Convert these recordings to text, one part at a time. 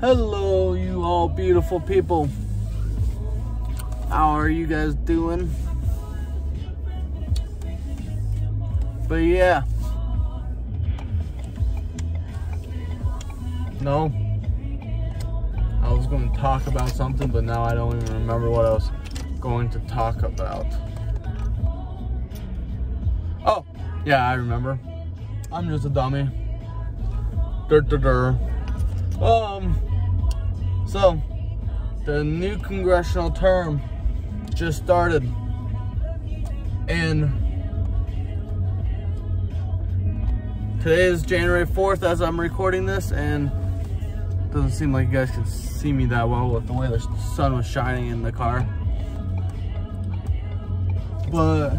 Hello, you all beautiful people. How are you guys doing? But yeah. No. I was going to talk about something, but now I don't even remember what I was going to talk about. Oh, yeah, I remember. I'm just a dummy. Dur, dur, dur. Um, so the new congressional term just started, and today is January 4th as I'm recording this, and doesn't seem like you guys can see me that well with the way the sun was shining in the car. But,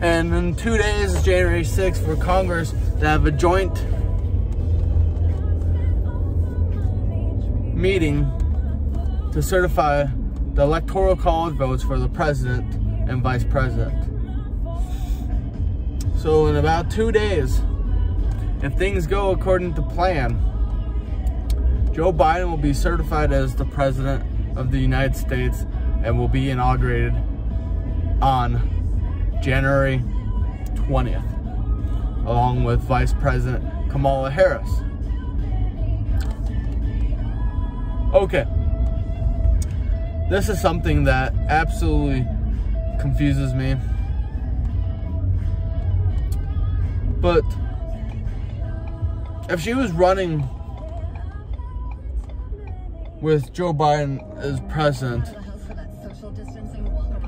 and in two days January 6th for Congress to have a joint meeting to certify the electoral college votes for the president and vice president. So in about two days, if things go according to plan, Joe Biden will be certified as the president of the United States and will be inaugurated on January 20th, along with Vice President Kamala Harris. Okay. This is something that absolutely confuses me. But if she was running with Joe Biden as president,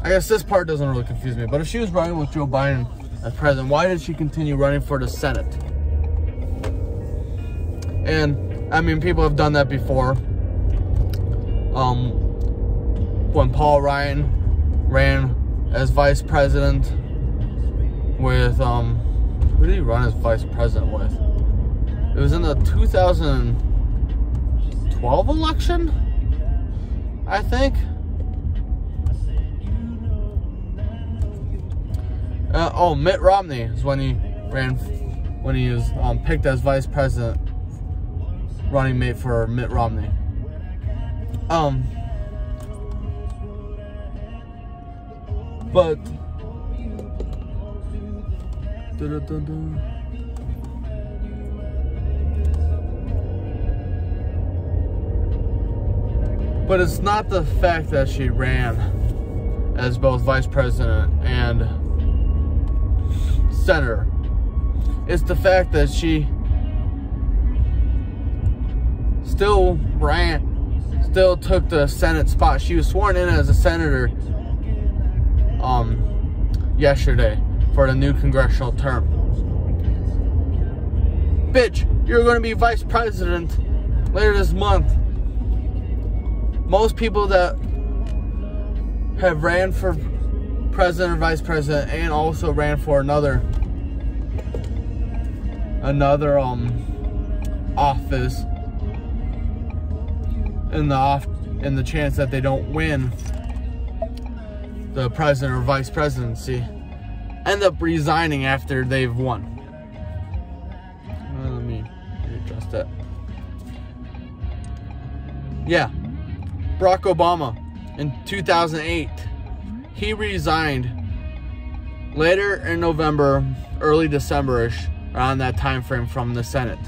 I guess this part doesn't really confuse me, but if she was running with Joe Biden as president, why did she continue running for the Senate? And I mean, people have done that before. Um, when Paul Ryan ran as vice president with, um, who did he run as vice president with? It was in the 2012 election, I think. Uh, oh, Mitt Romney is when he ran, when he was um, picked as vice president, running mate for Mitt Romney. Um, but dun, dun, dun, but it's not the fact that she ran as both vice president and senator. It's the fact that she still ran still took the Senate spot. She was sworn in as a senator um, yesterday for the new congressional term. Bitch, you're going to be vice president later this month. Most people that have ran for president or vice president and also ran for another another um office in the off in the chance that they don't win the president or vice presidency end up resigning after they've won. Let me adjust that. Yeah, Barack Obama in 2008, he resigned later in November, early Decemberish, around that time frame from the Senate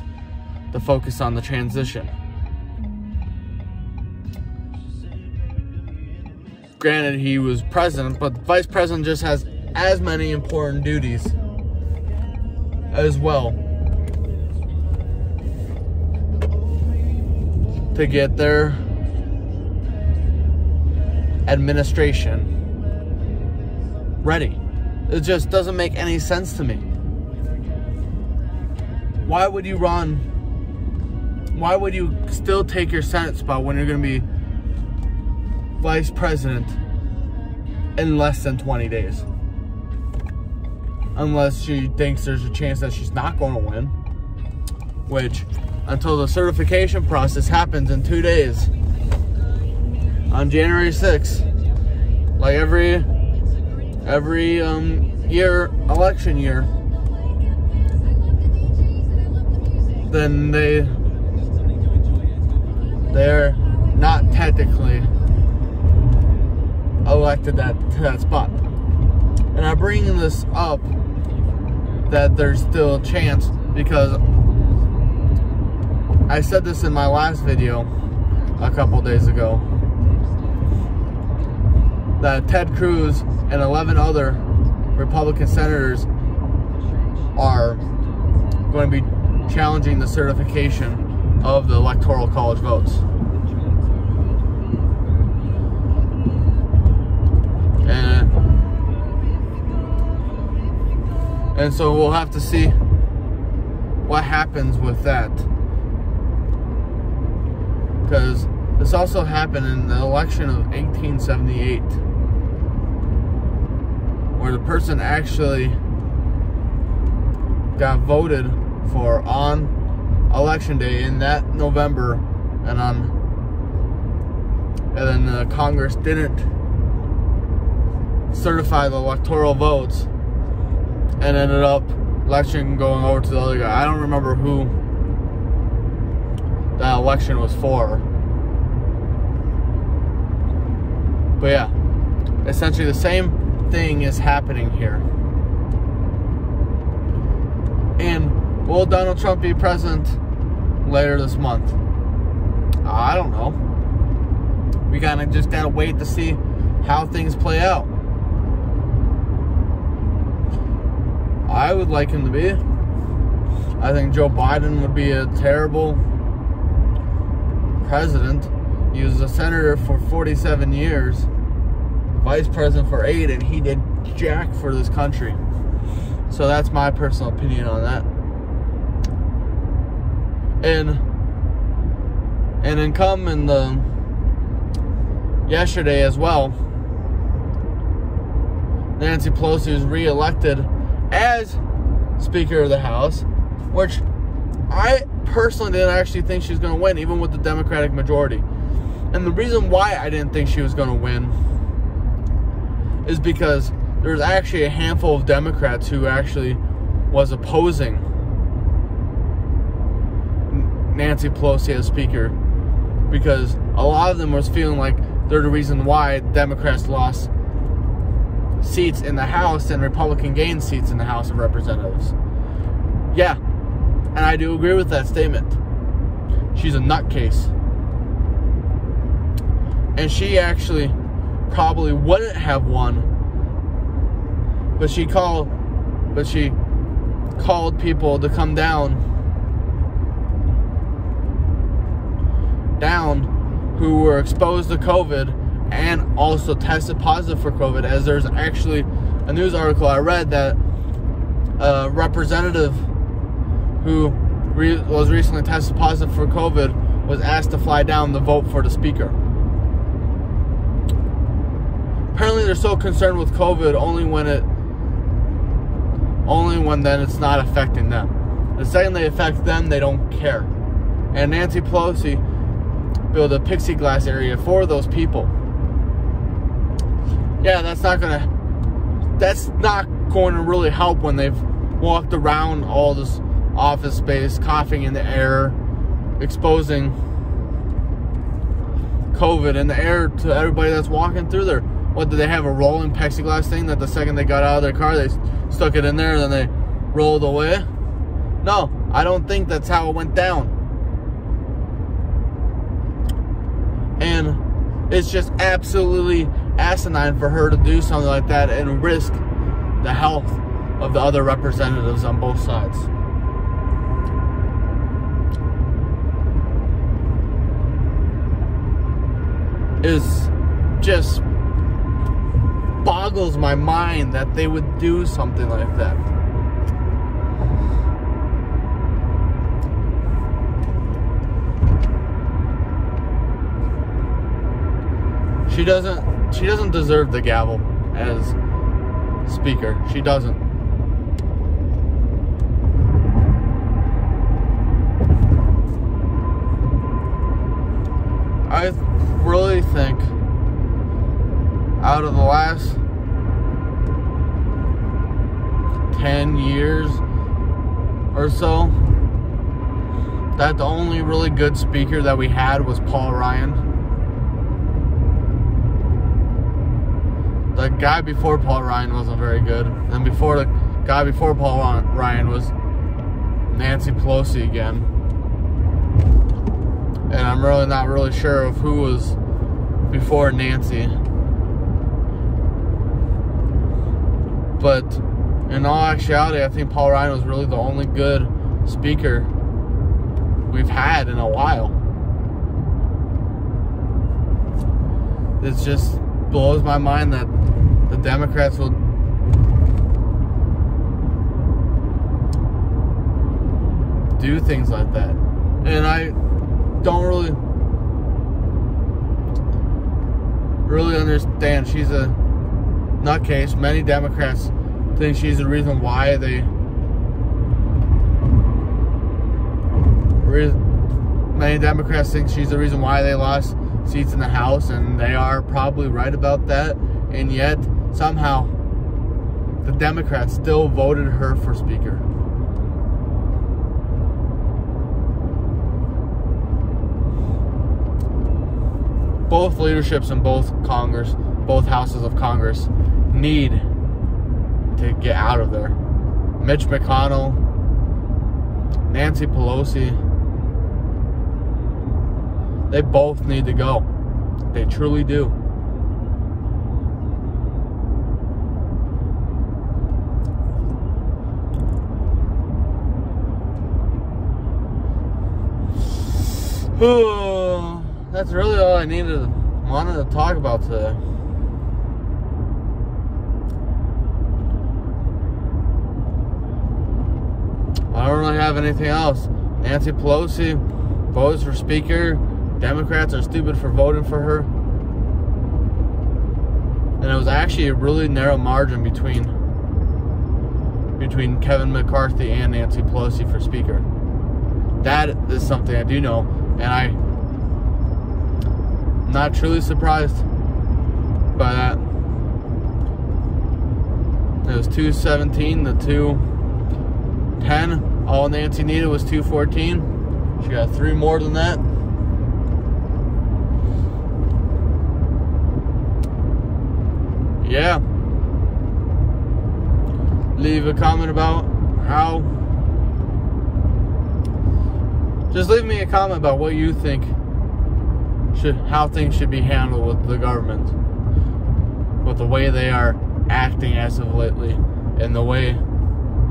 to focus on the transition. Granted he was president, but the vice president just has as many important duties as well to get their administration ready. It just doesn't make any sense to me. Why would you run? Why would you still take your Senate spot when you're going to be vice president in less than 20 days. Unless she thinks there's a chance that she's not going to win. Which, until the certification process happens in two days, on January 6th, like every every um, year, election year, then they they're not technically elected that to that spot. And I'm bringing this up that there's still a chance because I said this in my last video a couple days ago that Ted Cruz and 11 other Republican senators are going to be challenging the certification of the Electoral College votes. And so we'll have to see what happens with that. Because this also happened in the election of 1878 where the person actually got voted for on election day in that November and on and then the Congress didn't certify the electoral votes and ended up election going over to the other guy. I don't remember who that election was for. But yeah, essentially the same thing is happening here. And will Donald Trump be president later this month? I don't know. We kind of just gotta wait to see how things play out. I would like him to be. I think Joe Biden would be a terrible president. He was a senator for 47 years vice president for eight, and he did jack for this country. So that's my personal opinion on that. And and then come in the yesterday as well. Nancy Pelosi was reelected as Speaker of the House, which I personally didn't actually think she was going to win, even with the Democratic majority. And the reason why I didn't think she was going to win is because there's actually a handful of Democrats who actually was opposing Nancy Pelosi as Speaker because a lot of them was feeling like they're the reason why Democrats lost seats in the House and Republican gained seats in the House of Representatives. Yeah, and I do agree with that statement. She's a nutcase. And she actually probably wouldn't have won. But she called but she called people to come down down who were exposed to COVID and also tested positive for COVID as there's actually a news article I read that a representative who re- was recently tested positive for COVID was asked to fly down to vote for the speaker apparently they're so concerned with COVID only when it only when then it's not affecting them. The second they affect them, they don't care. And Nancy Pelosi built a plexiglass area for those people. Yeah, that's not gonna that's not going to really help when they've walked around all this office space, coughing in the air, exposing COVID in the air to everybody that's walking through there. What did they have a rolling plexiglass thing that the second they got out of their car they stuck it in there and then they rolled away? No, I don't think that's how it went down. And it's just absolutely asinine for her to do something like that and risk the health of the other representatives on both sides. Is just boggles my mind that they would do something like that. She doesn't she doesn't deserve the gavel as speaker. She doesn't. I really think out of the last 10 years or so, that the only really good speaker that we had was Paul Ryan. The guy before Paul Ryan wasn't very good. And before the guy before Paul Ryan was Nancy Pelosi again. And I'm really not really sure of who was before Nancy. But in all actuality, I think Paul Ryan was really the only good speaker we've had in a while. It just blows my mind that the Democrats will do things like that. And I don't really really understand. She's a nutcase. Many Democrats think she's the reason why they many Democrats think she's the reason why they lost seats in the House, and they are probably right about that. And yet, somehow, the Democrats still voted her for Speaker. Both leaderships in both Congress, both houses of Congress, need to get out of there. Mitch McConnell, Nancy Pelosi, they both need to go. They truly do. That's really all I needed wanted to talk about today. I don't really have anything else. Nancy Pelosi votes for Speaker. Democrats are stupid for voting for her. And it was actually a really narrow margin between between Kevin McCarthy and Nancy Pelosi for Speaker. That is something I do know, and I am not truly surprised by that. It was 217 the 210. All Nancy needed was 214. She got three more than that. yeah. Leave a comment about how. Just leave me a comment about what you think should how things should be handled with the government, with the way they are acting as of lately, and the way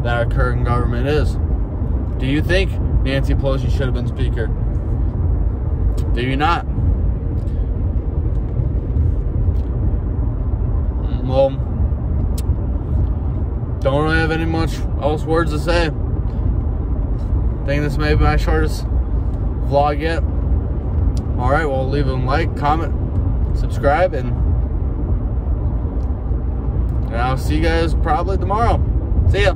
that our current government is. Do you think Nancy Pelosi should have been Speaker? Do you not? well, don't really have any much else words to say. I think this may be my shortest vlog yet. Alright, well, leave a like, comment, subscribe, and, and I'll see you guys probably tomorrow. See ya.